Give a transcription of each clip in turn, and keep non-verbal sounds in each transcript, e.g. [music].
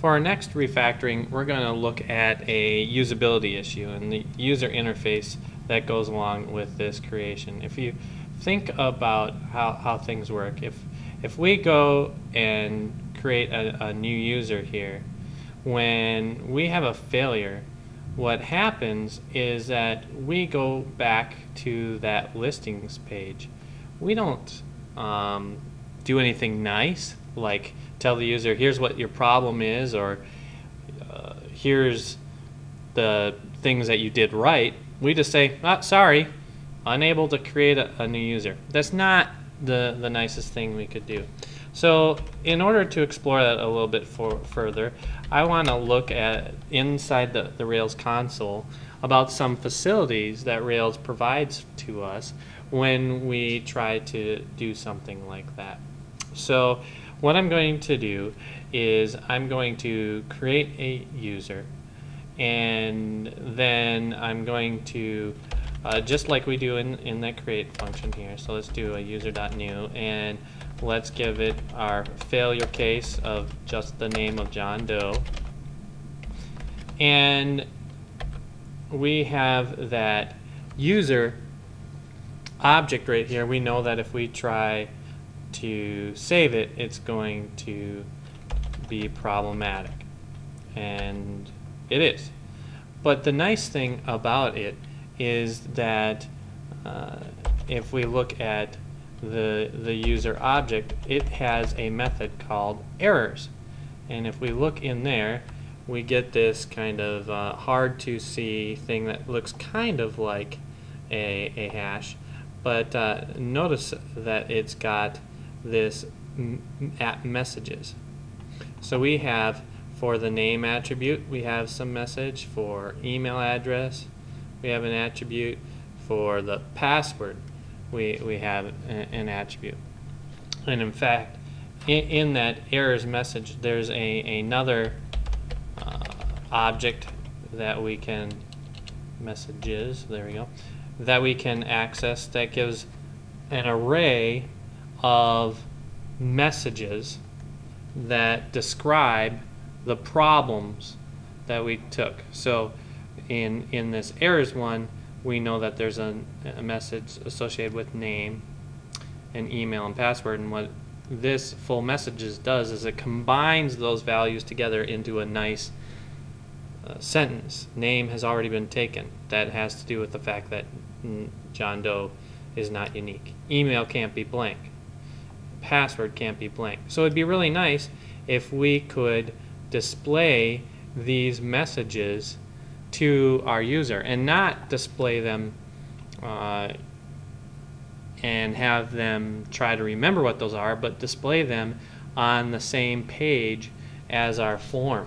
For our next refactoring, we're going to look at a usability issue and the user interface that goes along with this creation. If you think about how, how things work, if, if we go and create a, a new user here, when we have a failure, what happens is that we go back to that listings page. We don't um, do anything nice like tell the user here's what your problem is or uh, here's the things that you did right we just say oh, sorry unable to create a, a, new user. That's not the the nicest thing we could do. So in order to explore that a little bit for, further I want to look at inside the, the Rails console about some facilities that Rails provides to us when we try to do something like that. So what I'm going to do is I'm going to create a user and then I'm going to uh, just like we do in, in that create function here so let's do a user.new and let's give it our failure case of just the name of John Doe. And we have that user object right here. We know that if we try to save it, it's going to be problematic. And it is. But the nice thing about it is that uh, if we look at the, the user object, it has a method called errors. And if we look in there, we get this kind of uh, hard to see thing that looks kind of like a, a hash. But uh, notice that it's got this at messages. So we have for the name attribute, we have some message for email address, we have an attribute for the password, we, we have an attribute. And in fact, in, in that errors message, there's a, another uh, object that we can, messages, there we go, that we can access that gives an array of messages that describe the problems that we took. So in, in this errors one, we know that there's a, a message associated with name and email and password. And what this full messages does is it combines those values together into a nice uh, sentence. Name has already been taken. That has to do with the fact that John Doe is not unique. Email can't be blank password can't be blank. So it'd be really nice if we could display these messages to our user and not display them uh, and have them try to remember what those are, but display them on the same page as our form.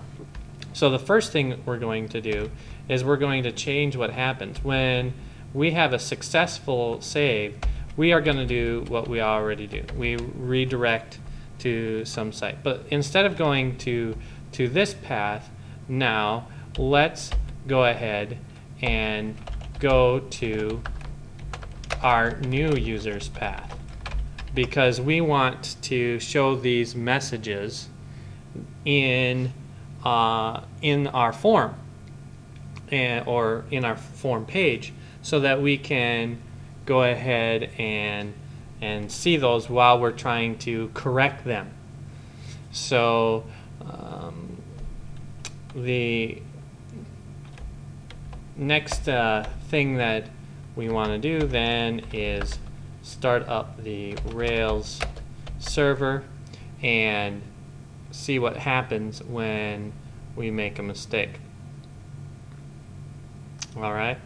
So the first thing we're going to do is we're going to change what happens. When we have a successful save, we are going to do what we already do. We redirect to some site. But instead of going to, to this path, now let's go ahead and go to our new users path because we want to show these messages in uh, in our form and, or in our form page so that we can go ahead and and see those while we're trying to correct them. So um, the next uh, thing that we want to do then is start up the Rails server and see what happens when we make a mistake. All right.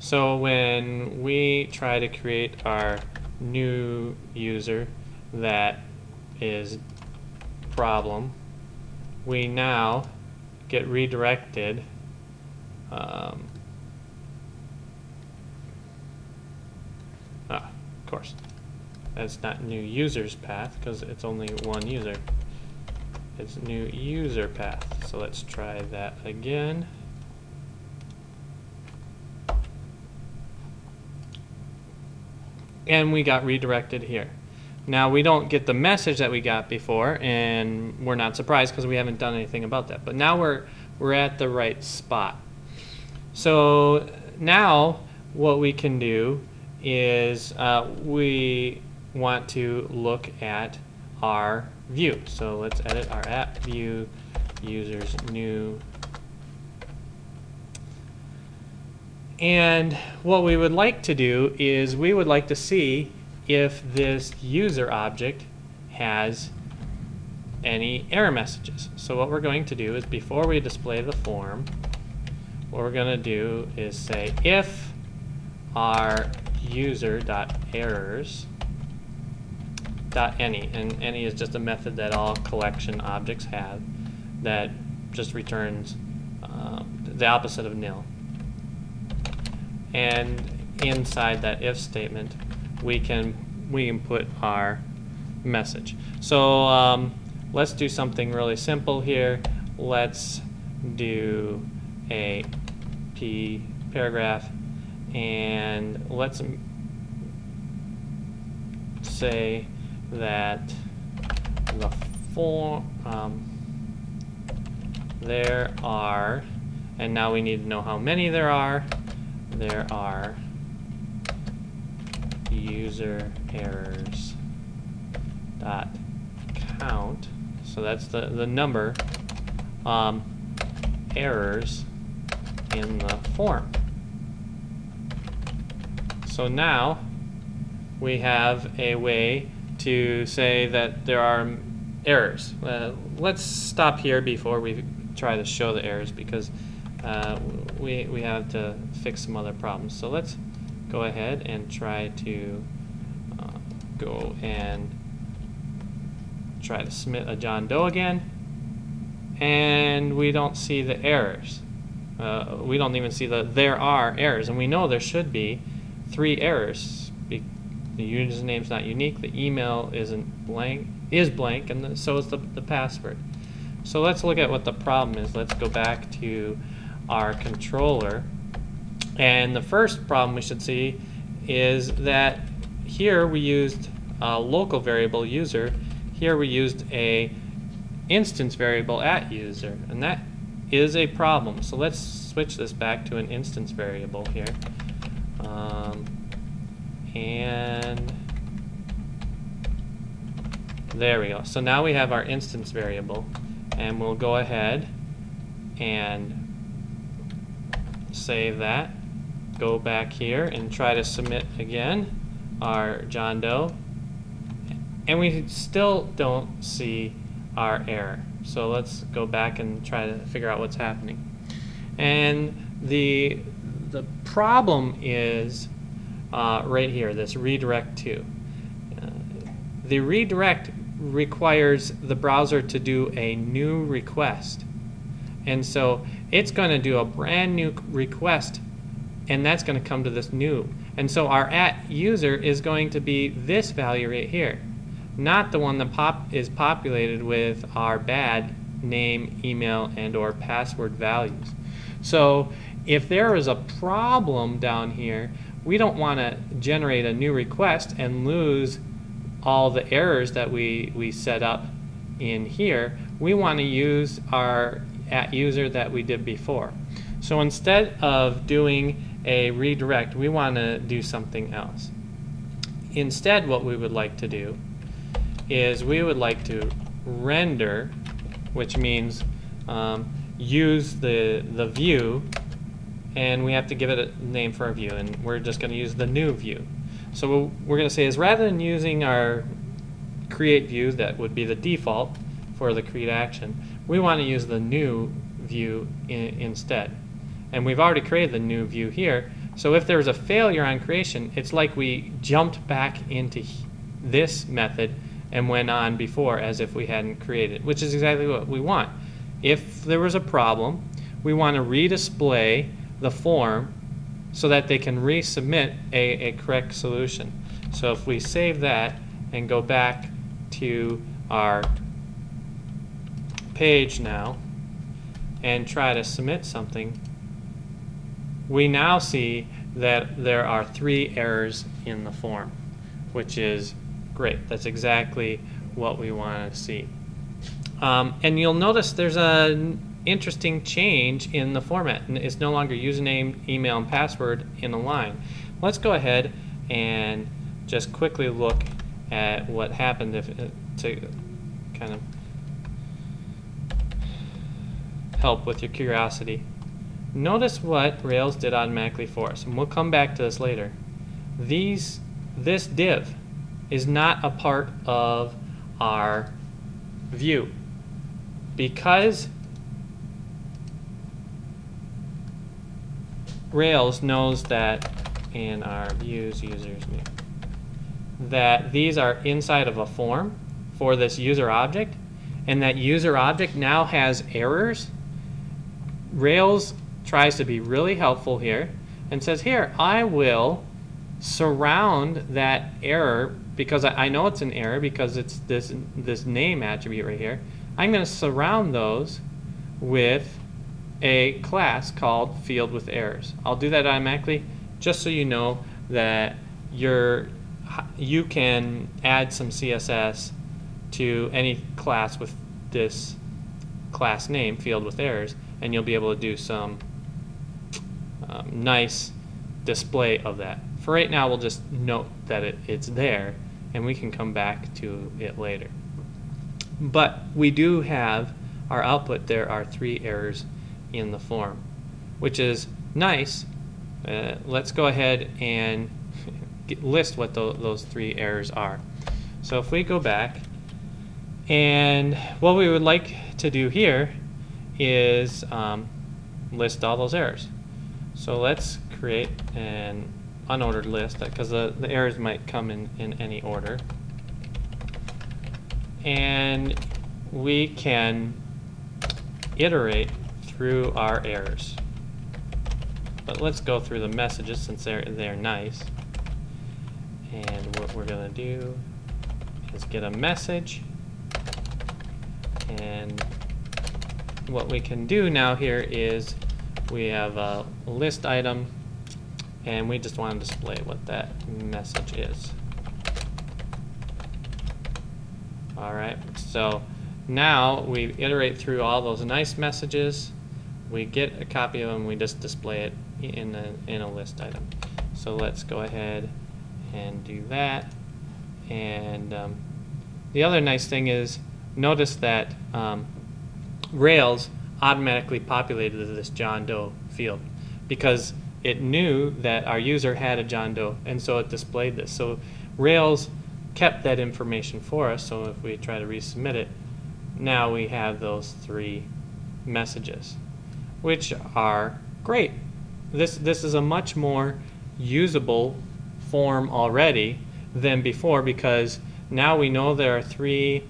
So when we try to create our new user that is problem, we now get redirected um, ah, of course that's not new users path because it's only one user. It's new user path. So let's try that again and we got redirected here. Now we don't get the message that we got before, and we're not surprised because we haven't done anything about that. But now we're we're at the right spot. So now what we can do is uh, we want to look at our view. So let's edit our app view users new And what we would like to do is we would like to see if this user object has any error messages. So what we're going to do is before we display the form, what we're going to do is say if our user.errors dot any and any is just a method that all collection objects have that just returns uh, the opposite of nil and inside that if statement we can we can put our message. So um, let's do something really simple here. Let's do a p paragraph and let's say that the form um, there are and now we need to know how many there are there are user errors dot count. So that's the the number um, errors in the form. So now we have a way to say that there are errors. Uh, let's stop here before we try to show the errors because uh, we, we have to fix some other problems. So let's go ahead and try to uh, go and try to submit a John Doe again. And we don't see the errors. Uh, we don't even see the there are errors. And we know there should be three errors. Be the username is not unique, the email isn't blank, is blank, and the, so is the, the password. So let's look at what the problem is. Let's go back to our controller. And the first problem we should see is that here we used a local variable user. Here we used a instance variable at user, and that is a problem. So let's switch this back to an instance variable here. Um, and there we go. So now we have our instance variable, and we'll go ahead and save that, go back here and try to submit again our John Doe, and we still don't see our error. So let's go back and try to figure out what's happening. And the, the problem is uh, right here, this redirect to. Uh, the redirect requires the browser to do a new request. And so it's going to do a brand new request, and that's going to come to this new. And so our at user is going to be this value right here, not the one that pop is populated with our bad name, email, and or password values. So if there is a problem down here, we don't want to generate a new request and lose all the errors that we, we set up in here. We want to use our at user that we did before. So instead of doing a redirect, we want to do something else. Instead, what we would like to do is we would like to render, which means um, use the, the view, and we have to give it a name for our view, and we're just going to use the new view. So what we're going to say is rather than using our create view that would be the default for the create action, we want to use the new view in, instead. And we've already created the new view here. So if there's a failure on creation, it's like we jumped back into this method and went on before as if we hadn't created, which is exactly what we want. If there was a problem, we want to redisplay the form so that they can resubmit a, a correct solution. So if we save that and go back to our page now and try to submit something, we now see that there are three errors in the form, which is Great, that's exactly what we want to see. Um, and you'll notice there's an interesting change in the format. It's no longer username, email, and password in a line. Let's go ahead and just quickly look at what happened if, uh, to kind of help with your curiosity. Notice what Rails did automatically for us, and we'll come back to this later. These, this div is not a part of our view because Rails knows that in our views users name that these are inside of a form for this user object and that user object now has errors Rails tries to be really helpful here and says here I will surround that error because I, I know it's an error because it's this this name attribute right here I'm going to surround those with a class called field with errors. I'll do that automatically just so you know that you're, you can add some CSS to any class with this class name, field with errors, and you'll be able to do some um, nice display of that. For right now, we'll just note that it, it's there, and we can come back to it later. But we do have our output, there are three errors in the form, which is nice. Uh, let's go ahead and [laughs] get, list what the, those three errors are. So if we go back, and what we would like to do here is um, list all those errors. So let's create an unordered list because the, the errors might come in, in any order. And we can iterate through our errors. But let's go through the messages since they're, they're nice. And what we're going to do is get a message. And what we can do now here is we have a list item and we just want to display what that message is. Alright, so now we iterate through all those nice messages we get a copy of them, we just display it in a, in a list item. So let's go ahead and do that. And um, the other nice thing is, notice that um, Rails automatically populated this John Doe field because it knew that our user had a John Doe, and so it displayed this. So Rails kept that information for us, so if we try to resubmit it, now we have those three messages which are great. This, this is a much more usable form already than before because now we know there are three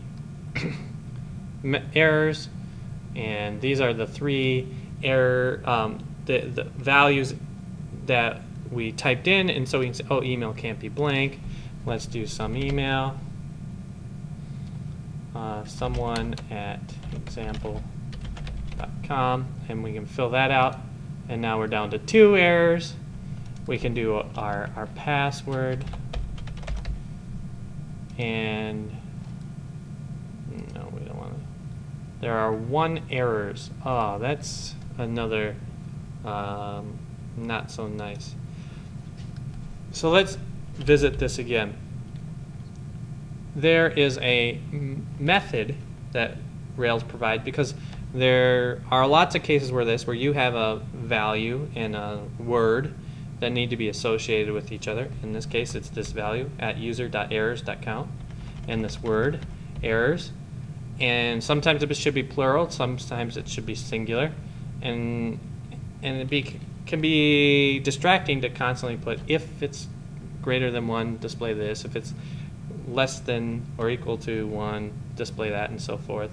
[coughs] errors and these are the three error um, the, the values that we typed in and so we can say oh email can't be blank let's do some email uh, someone at example.com. and we can fill that out. And now we're down to two errors. We can do our, our password. And no, we don't want to. There are one errors. Oh, that's another um, not so nice. So let's visit this again. There is a method that Rails provide because there are lots of cases where this, where you have a value and a word that need to be associated with each other. In this case, it's this value at user.errors.count and this word, errors. And sometimes it should be plural, sometimes it should be singular. And, and it be, can be distracting to constantly put if it's greater than 1, display this. If it's less than or equal to 1, display that, and so forth.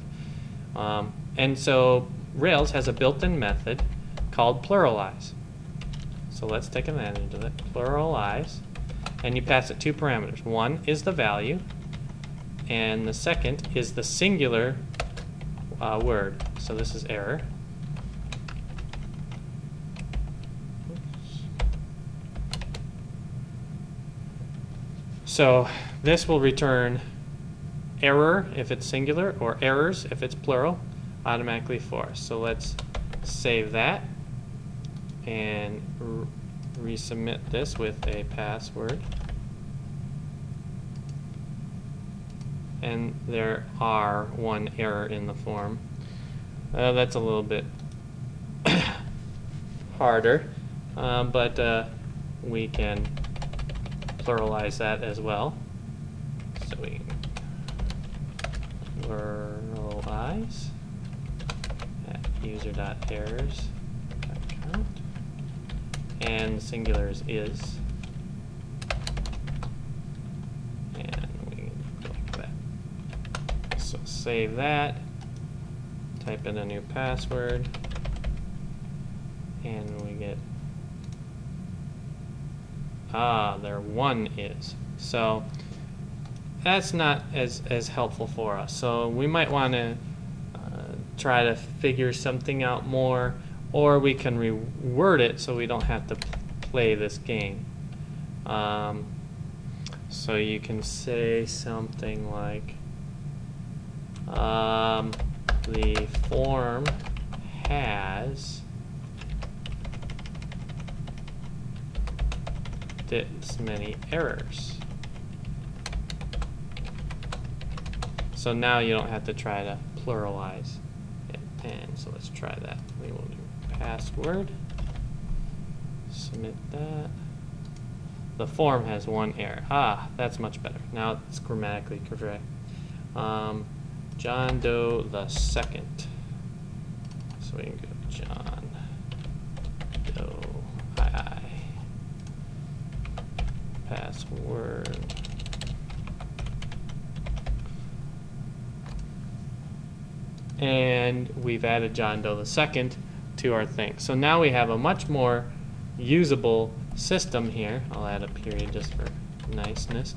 Um, and so Rails has a built-in method called pluralize. So let's take advantage of it. Pluralize. And you pass it two parameters. One is the value, and the second is the singular uh, word. So this is error. So this will return error if it's singular or errors if it's plural automatically for us. So let's save that and resubmit this with a password. And there are one error in the form. Uh, that's a little bit [coughs] harder, um, but uh, we can pluralize that as well. So we pluralize at user.errors count and singulars is and we click that. So save that, type in a new password, and we get ah there one is. So that's not as as helpful for us. So we might want to uh, try to figure something out more, or we can reword it so we don't have to play this game. Um, so you can say something like, um, the form has this many errors. So now you don't have to try to pluralize it. And so let's try that. We will do password. Submit that. The form has one error. Ah, that's much better. Now it's grammatically correct. Um, John Doe the second. So we can go John Doe I. Password. and we've added John Doe II to our thing. So now we have a much more usable system here. I'll add a period just for niceness.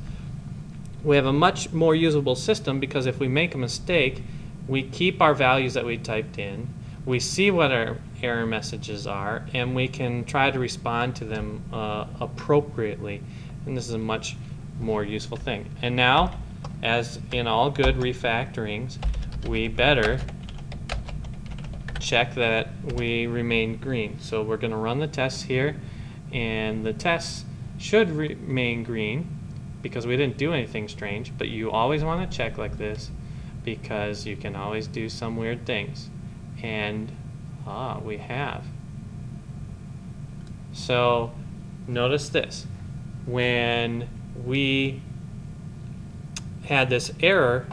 We have a much more usable system because if we make a mistake, we keep our values that we typed in, we see what our error messages are, and we can try to respond to them uh, appropriately. And this is a much more useful thing. And now, as in all good refactorings, we better check that we remain green. So we're going to run the tests here, and the tests should remain green because we didn't do anything strange, but you always want to check like this because you can always do some weird things. And ah, we have. So notice this. When we had this error,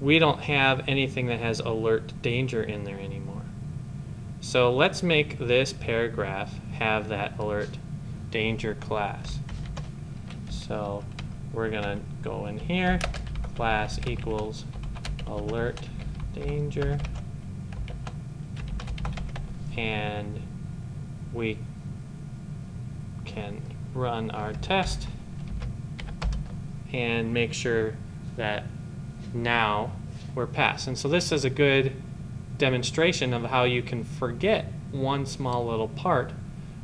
we don't have anything that has alert danger in there anymore. So let's make this paragraph have that alert danger class. So we're going to go in here, class equals alert danger, and we can run our test and make sure that now we're passed. And so this is a good demonstration of how you can forget one small little part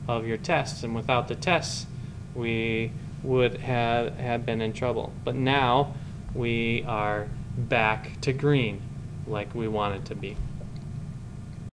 of your tests. And without the tests, we would have, have been in trouble. But now we are back to green like we wanted to be.